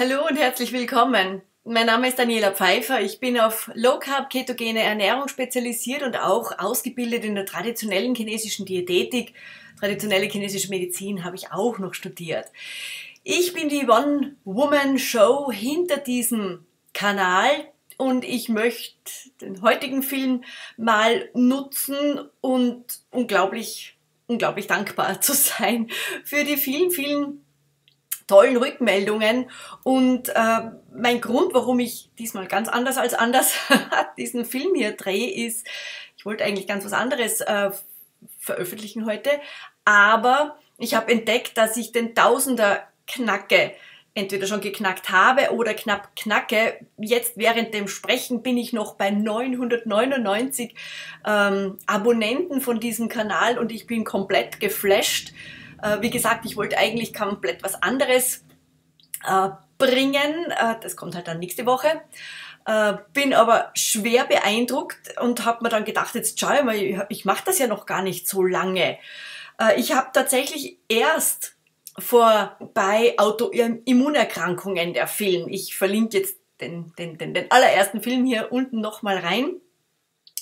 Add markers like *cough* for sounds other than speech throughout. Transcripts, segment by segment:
Hallo und herzlich willkommen. Mein Name ist Daniela Pfeiffer. Ich bin auf Low Carb ketogene Ernährung spezialisiert und auch ausgebildet in der traditionellen chinesischen Diätetik. Traditionelle chinesische Medizin habe ich auch noch studiert. Ich bin die One-Woman-Show hinter diesem Kanal und ich möchte den heutigen Film mal nutzen und unglaublich, unglaublich dankbar *laughs* zu sein für die vielen, vielen tollen Rückmeldungen. Und äh, mein Grund, warum ich diesmal ganz anders als anders *laughs* diesen Film hier drehe, ist, ich wollte eigentlich ganz was anderes äh, veröffentlichen heute, aber ich habe entdeckt, dass ich den Tausender knacke entweder schon geknackt habe oder knapp knacke. Jetzt während dem Sprechen bin ich noch bei 999 ähm, Abonnenten von diesem Kanal und ich bin komplett geflasht. Äh, wie gesagt, ich wollte eigentlich komplett was anderes äh, bringen. Äh, das kommt halt dann nächste Woche. Äh, bin aber schwer beeindruckt und habe mir dann gedacht, jetzt schau mal, ich, ich mache das ja noch gar nicht so lange. Äh, ich habe tatsächlich erst vor bei Autoimmunerkrankungen der Film. Ich verlinke jetzt den, den, den, den allerersten Film hier unten nochmal rein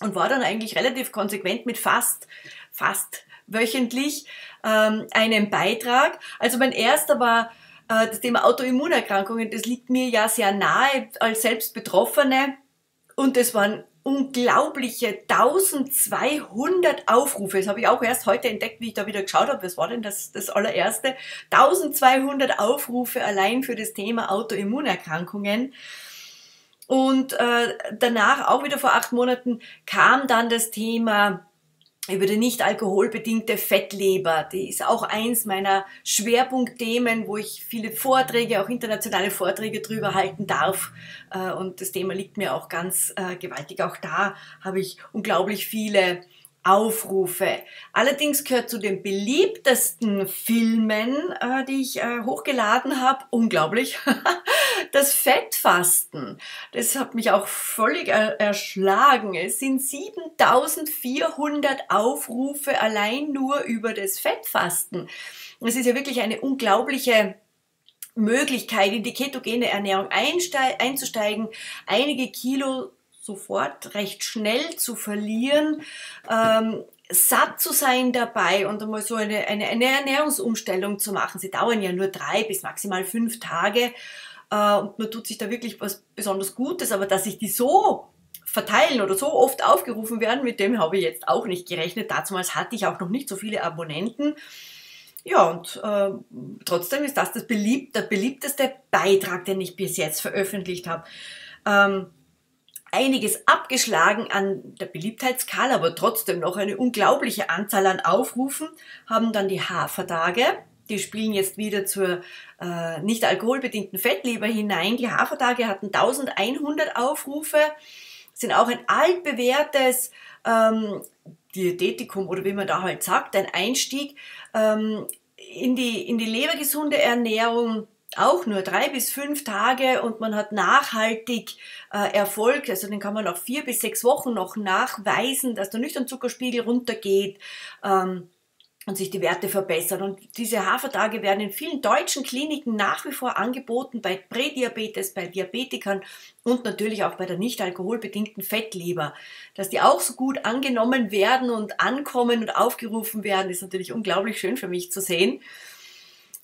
und war dann eigentlich relativ konsequent mit fast, fast wöchentlich ähm, einem Beitrag. Also mein erster war äh, das Thema Autoimmunerkrankungen. Das liegt mir ja sehr nahe als selbst Betroffene und es waren unglaubliche 1200 Aufrufe. Das habe ich auch erst heute entdeckt, wie ich da wieder geschaut habe. Was war denn das, das allererste? 1200 Aufrufe allein für das Thema Autoimmunerkrankungen. Und äh, danach, auch wieder vor acht Monaten, kam dann das Thema über die nicht alkoholbedingte Fettleber. Die ist auch eins meiner Schwerpunktthemen, wo ich viele Vorträge, auch internationale Vorträge drüber halten darf. Äh, und das Thema liegt mir auch ganz äh, gewaltig. Auch da habe ich unglaublich viele Aufrufe. Allerdings gehört zu den beliebtesten Filmen, äh, die ich äh, hochgeladen habe, unglaublich, *laughs* das Fettfasten. Das hat mich auch völlig er erschlagen. Es sind 7400 Aufrufe allein nur über das Fettfasten. Es ist ja wirklich eine unglaubliche Möglichkeit, in die ketogene Ernährung einzusteigen, einige Kilo sofort recht schnell zu verlieren, ähm, satt zu sein dabei und einmal so eine, eine, eine Ernährungsumstellung zu machen. Sie dauern ja nur drei bis maximal fünf Tage äh, und man tut sich da wirklich was besonders Gutes, aber dass sich die so verteilen oder so oft aufgerufen werden, mit dem habe ich jetzt auch nicht gerechnet. Damals hatte ich auch noch nicht so viele Abonnenten. Ja, und äh, trotzdem ist das, das beliebt, der beliebteste Beitrag, den ich bis jetzt veröffentlicht habe. Ähm, einiges abgeschlagen an der Beliebtheitsskala, aber trotzdem noch eine unglaubliche Anzahl an Aufrufen, haben dann die Hafertage. Die spielen jetzt wieder zur äh, nicht alkoholbedingten Fettleber hinein. Die Hafertage hatten 1100 Aufrufe, sind auch ein altbewährtes ähm, Diätetikum oder wie man da halt sagt, ein Einstieg ähm, in, die, in die lebergesunde Ernährung auch nur drei bis fünf Tage und man hat nachhaltig äh, Erfolg. Also den kann man auch vier bis sechs Wochen noch nachweisen, dass der Nüchternzuckerspiegel runtergeht. Ähm, und sich die Werte verbessern. Und diese Hafertage werden in vielen deutschen Kliniken nach wie vor angeboten, bei Prädiabetes, bei Diabetikern und natürlich auch bei der nicht alkoholbedingten Fettleber. Dass die auch so gut angenommen werden und ankommen und aufgerufen werden, ist natürlich unglaublich schön für mich zu sehen.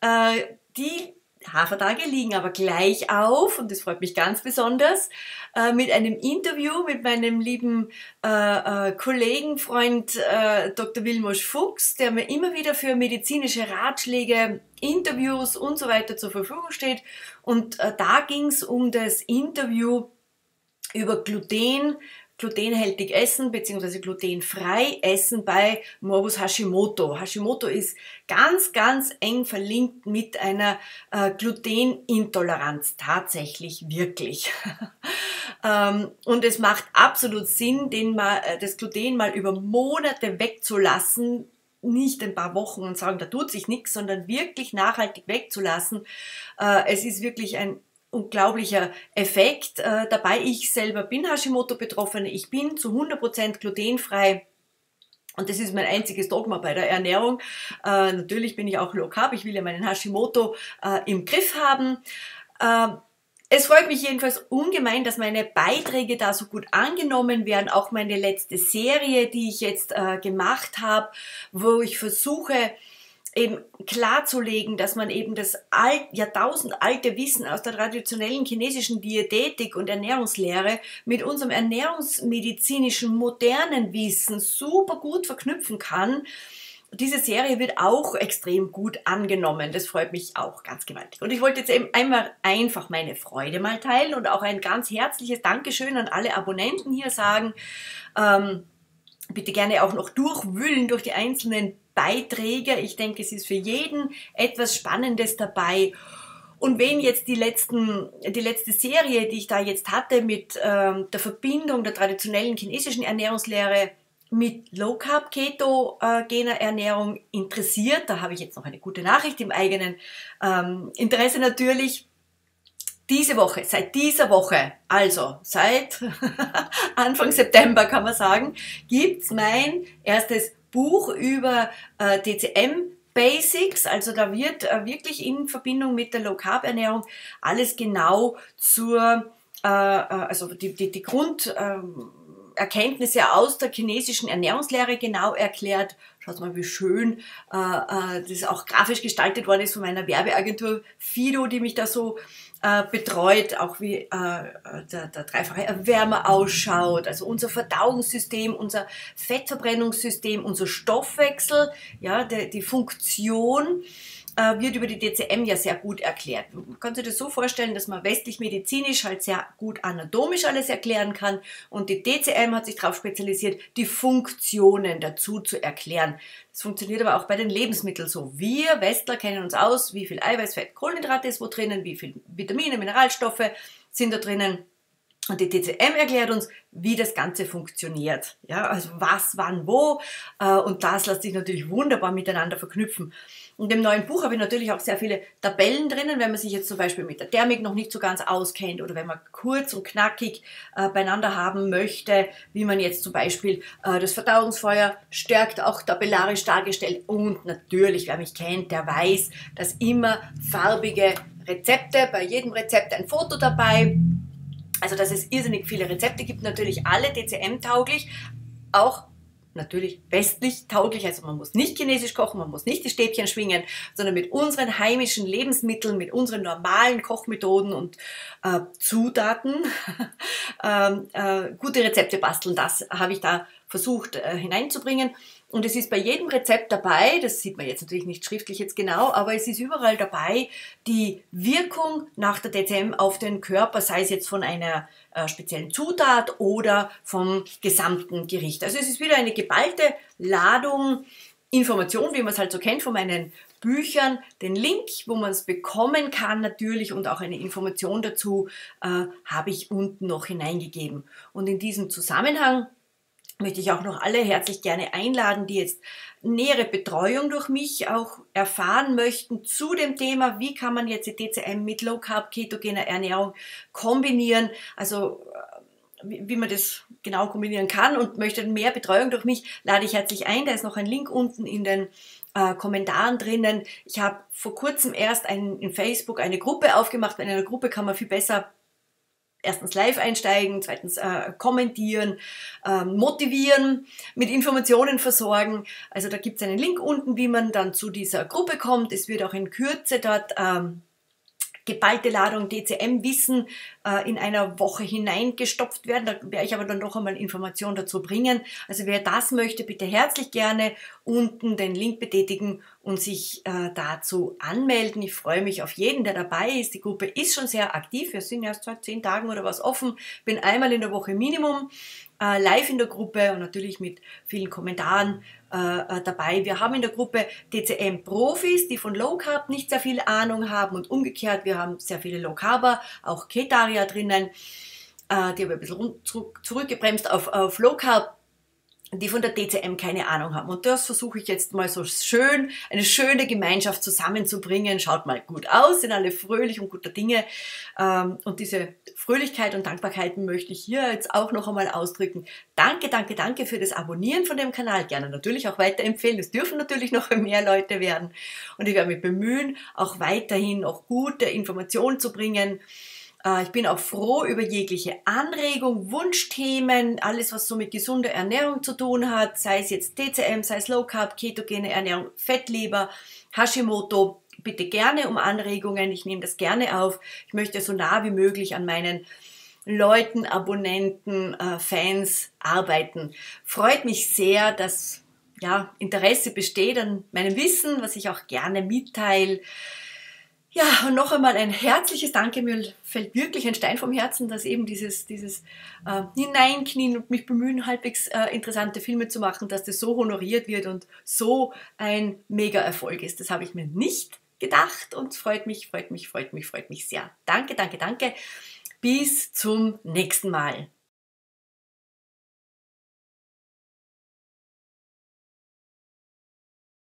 Äh, die Hafertage liegen aber gleich auf, und das freut mich ganz besonders, äh, mit einem Interview mit meinem lieben äh, äh, Kollegen, Freund äh, Dr. Wilmosch Fuchs, der mir immer wieder für medizinische Ratschläge, Interviews und so weiter zur Verfügung steht. Und äh, da ging es um das Interview über Gluten, glutenhältig essen bzw. glutenfrei essen bei Morbus Hashimoto. Hashimoto ist ganz, ganz eng verlinkt mit einer äh, Glutenintoleranz, tatsächlich wirklich. *laughs* ähm, und es macht absolut Sinn, den mal, äh, das Gluten mal über Monate wegzulassen, nicht ein paar Wochen und sagen, da tut sich nichts, sondern wirklich nachhaltig wegzulassen. Äh, es ist wirklich ein unglaublicher Effekt. Äh, dabei ich selber bin Hashimoto-Betroffene, ich bin zu 100% glutenfrei. Und das ist mein einziges Dogma bei der Ernährung. Äh, natürlich bin ich auch low carb, ich will ja meinen Hashimoto äh, im Griff haben. Ähm, es freut mich jedenfalls ungemein, dass meine Beiträge da so gut angenommen werden. Auch meine letzte Serie, die ich jetzt äh, gemacht habe, wo ich versuche, eben klarzulegen, dass man eben das alt, jahrtausendalte Wissen aus der traditionellen chinesischen Diätetik und Ernährungslehre mit unserem ernährungsmedizinischen modernen Wissen super gut verknüpfen kann diese Serie wird auch extrem gut angenommen. Das freut mich auch ganz gewaltig. Und ich wollte jetzt eben einmal einfach meine Freude mal teilen und auch ein ganz herzliches Dankeschön an alle Abonnenten hier sagen. Ähm, bitte gerne auch noch durchwühlen durch die einzelnen Beiträge. Ich denke, es ist für jeden etwas Spannendes dabei. Und wenn jetzt die, letzten, die letzte Serie, die ich da jetzt hatte mit ähm, der Verbindung der traditionellen chinesischen Ernährungslehre mit Low Carb Ketogener Ernährung interessiert, da habe ich jetzt noch eine gute Nachricht im eigenen ähm, Interesse natürlich. Diese Woche, seit dieser Woche, also seit *laughs* Anfang September kann man sagen, gibt's mein erstes Buch über äh, DCM Basics, also da wird äh, wirklich in Verbindung mit der Low Carb Ernährung alles genau zur, äh, äh also die, die, die Grund, Erkenntnisse aus der chinesischen Ernährungslehre genau erklärt. Schaut mal, wie schön äh, äh, das auch grafisch gestaltet worden ist von meiner Werbeagentur Fido, die mich da so äh, betreut, auch wie äh, der, der dreifache Erwärmer ausschaut, also unser Verdauungssystem, unser Fettverbrennungssystem, unser Stoffwechsel, ja, die, die Funktion wird über die DCM ja sehr gut erklärt. Man kann sich das so vorstellen, dass man westlich-medizinisch halt sehr gut anatomisch alles erklären kann und die DCM hat sich darauf spezialisiert, die Funktionen dazu zu erklären. Das funktioniert aber auch bei den Lebensmitteln so. Wir Westler kennen uns aus, wie viel Eiweiß, Fett, Kohlenhydrate ist wo drinnen, wie viel Vitamine, Mineralstoffe sind da drinnen. Und die TCM erklärt uns, wie das Ganze funktioniert. Ja, also was, wann, wo. Äh, und das lässt sich natürlich wunderbar miteinander verknüpfen. In dem neuen Buch habe ich natürlich auch sehr viele Tabellen drinnen, wenn man sich jetzt zum Beispiel mit der Thermik noch nicht so ganz auskennt oder wenn man kurz und knackig äh, beieinander haben möchte, wie man jetzt zum Beispiel äh, das Verdauungsfeuer stärkt, auch tabellarisch dargestellt. Und natürlich, wer mich kennt, der weiß, dass immer farbige Rezepte, bei jedem Rezept ein Foto dabei. Also, dass es irrsinnig viele Rezepte gibt, natürlich alle DCM-tauglich, auch natürlich westlich tauglich. Also man muss nicht chinesisch kochen, man muss nicht die Stäbchen schwingen, sondern mit unseren heimischen Lebensmitteln, mit unseren normalen Kochmethoden und äh, Zutaten *laughs* ähm, äh, gute Rezepte basteln. Das habe ich da versucht äh, hineinzubringen. Und es ist bei jedem Rezept dabei, das sieht man jetzt natürlich nicht schriftlich jetzt genau, aber es ist überall dabei die Wirkung nach der DCM auf den Körper, sei es jetzt von einer äh, speziellen Zutat oder vom gesamten Gericht. Also es ist wieder eine geballte Ladung Information, wie man es halt so kennt von meinen Büchern. Den Link, wo man es bekommen kann natürlich und auch eine Information dazu äh, habe ich unten noch hineingegeben. Und in diesem Zusammenhang möchte ich auch noch alle herzlich gerne einladen, die jetzt nähere Betreuung durch mich auch erfahren möchten zu dem Thema, wie kann man jetzt die DCM mit Low Carb ketogener Ernährung kombinieren, also äh, wie, man das genau kombinieren kann und möchte mehr Betreuung durch mich, lade ich herzlich ein. Da ist noch ein Link unten in den äh, Kommentaren drinnen. Ich habe vor kurzem erst ein, in Facebook eine Gruppe aufgemacht. In einer Gruppe kann man viel besser erstens live einsteigen, zweitens äh, kommentieren, äh, motivieren, mit Informationen versorgen. Also da gibt es einen Link unten, wie man dann zu dieser Gruppe kommt. Es wird auch in Kürze dort ähm, geballte Ladung DCM-Wissen äh, in einer Woche hineingestopft werden. Da werde ich aber dann noch einmal Informationen dazu bringen. Also wer das möchte, bitte herzlich gerne unten den Link betätigen und sich äh, dazu anmelden. Ich freue mich auf jeden, der dabei ist. Die Gruppe ist schon sehr aktiv. Wir sind erst seit zehn Tagen oder was offen. Bin einmal in der Woche Minimum äh, live in der Gruppe und natürlich mit vielen Kommentaren äh, äh dabei. Wir haben in der Gruppe DCM-Profis, die von Low Carb nicht sehr viel Ahnung haben und umgekehrt, wir haben sehr viele Low Carber, auch Ketarier drinnen, äh, die haben ein bisschen zurück, zurückgebremst auf, auf Low Carb die von der DCM keine Ahnung haben. Und das versuche ich jetzt mal so schön, eine schöne Gemeinschaft zusammenzubringen. Schaut mal gut aus, sind alle fröhlich und guter Dinge. Ähm, und diese Fröhlichkeit und Dankbarkeit möchte ich hier jetzt auch noch einmal ausdrücken. Danke, danke, danke für das Abonnieren von dem Kanal. Gerne natürlich auch weiterempfehlen. Es dürfen natürlich noch *laughs* mehr Leute werden. Und ich werde mich bemühen, auch weiterhin noch gute Informationen zu bringen. Äh, ich bin auch froh über jegliche Anregung, Wunschthemen, alles was so mit gesunder Ernährung zu tun hat, sei es jetzt TCM, sei es Low Carb, ketogene Ernährung, Fettleber, Hashimoto. Bitte gerne um Anregungen, ich nehme das gerne auf. Ich möchte so nah wie möglich an meinen Leuten, Abonnenten, äh, Fans arbeiten. Freut mich sehr, dass ja, Interesse besteht an meinem Wissen, was ich auch gerne mitteile. Ja, und noch einmal ein herzliches Danke. Mir fällt wirklich ein Stein vom Herzen, dass eben dieses, dieses äh, Hineinknien und mich bemühen, halbwegs äh, interessante Filme zu machen, dass das so honoriert wird und so ein Mega-Erfolg ist. Das habe ich mir nicht gedacht und freut mich, freut mich, freut mich, freut mich sehr. Danke, danke, danke. Bis zum nächsten Mal.